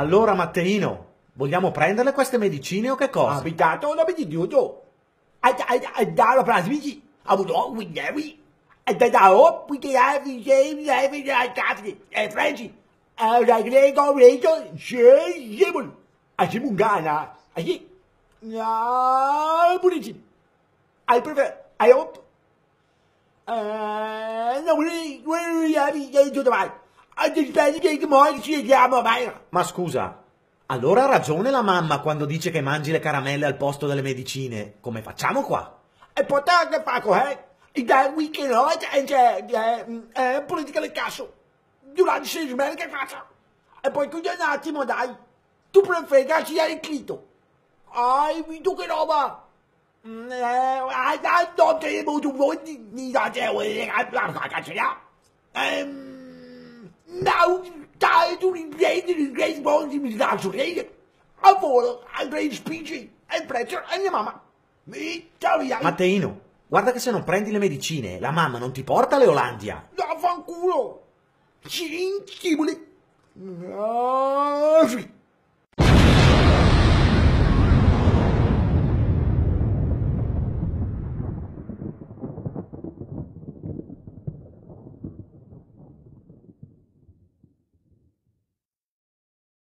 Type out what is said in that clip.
Allora, Matteino, vogliamo prenderle queste medicine o che cosa? Abitato non mi dico. Andare a trasmisi. Avuto Winnewi. E da da op, we can have the same level as Catholic and French. And like they go radio, sure, yibble. I see Mungana. I see. No, Buddhism. I prefer. I hope. Uh, no, we we have the to the right. I Ma scusa, allora ha ragione la mamma quando dice che mangi le caramelle al posto delle medicine. Come facciamo qua? E portare che fa corretto. Daar weekend uit en de uh, politically caso. Durante sei settimane che faccio. E poi con un attimo dai. Tu preferisci il clito. Ai, tu che roba. Ai, dai, non te ne tu vuoi da te vuoi la caccia ya. Nou, dai, tu ringredi, ringredi, buon di mi dà su rede. A volo, a great speech, e prezzo, e mia mamma. Mi, via. Matteino, Guarda che se non prendi le medicine, la mamma non ti porta alle Olandia. Da fanculo! Ci stimoli